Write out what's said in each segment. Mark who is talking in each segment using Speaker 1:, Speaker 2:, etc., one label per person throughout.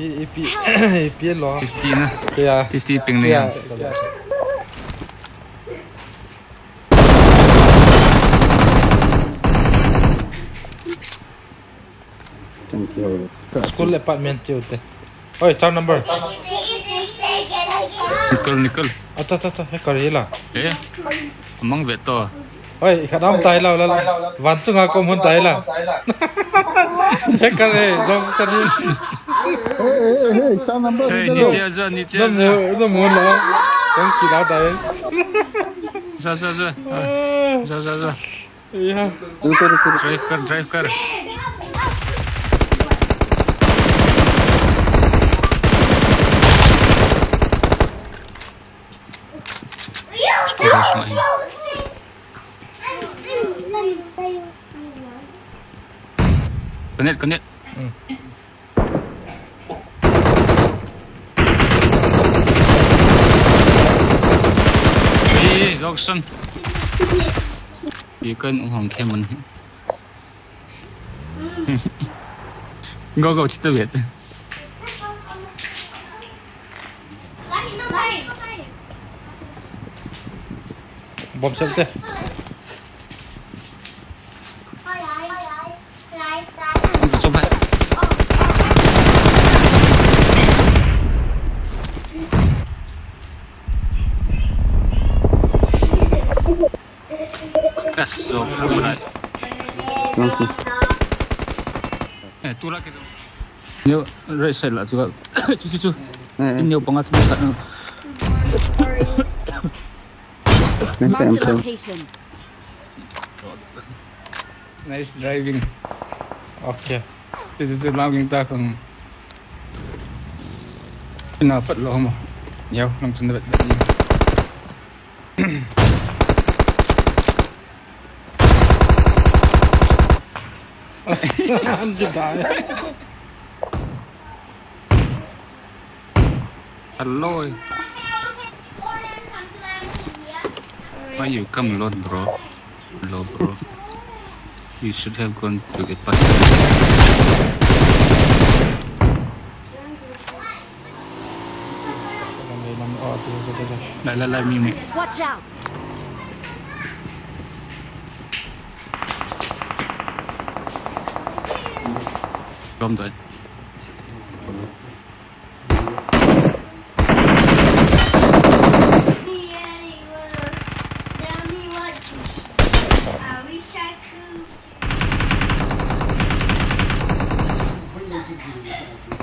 Speaker 1: Ich bin ich bin
Speaker 2: ich bin
Speaker 3: School
Speaker 1: apartment tu. Oi, town number.
Speaker 2: Nickel, nickel.
Speaker 1: Ata ata ata, hekar hilang.
Speaker 2: Eh. Emang betul.
Speaker 1: To. Oi, khadam tai la la. Van chung ha kom hun tai la. He kare jong sani.
Speaker 3: Hey, hey, hey, cha number Hey, dito ni lo. chia
Speaker 2: ra ni chia No ra. mu
Speaker 1: no mu la. Jong ki la dai.
Speaker 2: Sa sa Connect, connect.
Speaker 1: Ừ.
Speaker 2: Ê, Jackson. Chỉ cần ủng hộ kèm mình. Go go, chết biết,
Speaker 1: Bom shelter.
Speaker 2: cazzo pure
Speaker 3: Non
Speaker 2: Eh, tu lah Io, lei sei là, giù, giù, giù
Speaker 3: Eh, io
Speaker 2: ho pongato Non sorry
Speaker 3: Mark
Speaker 4: the
Speaker 2: Nice driving.
Speaker 1: Okay.
Speaker 2: This is a longing talk on Pinapat lo mo Yo, langsung dapat.
Speaker 1: Asan di dai.
Speaker 2: Hello. Why you come alone, bro? Hello, bro. You should have gone to tu tu. Lại lại lại mi mi.
Speaker 4: Watch out!
Speaker 2: Come die.
Speaker 5: I wish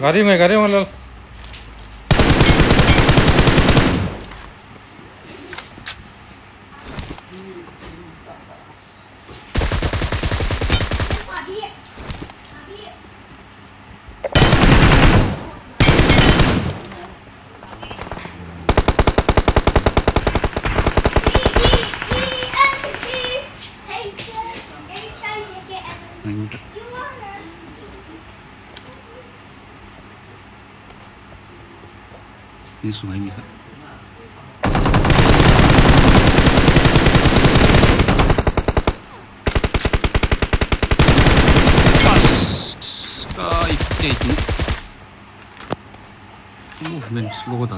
Speaker 1: गाड़ी में गाड़ी में
Speaker 2: 일수만입니다. 아, 이때 있네. 슬로우는 슬로우도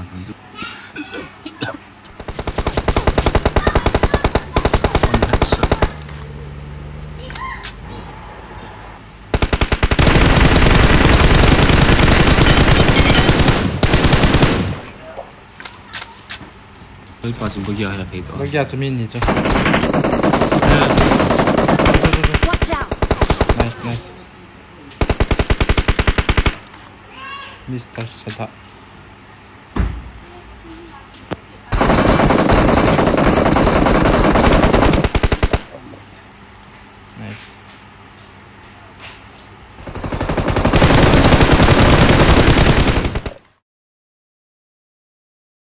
Speaker 2: 여기까지 무기가 그냥 돼 있다.
Speaker 1: 여기야 좀 있니 저. 나이스 나이스. 미스터 세다. 나이스.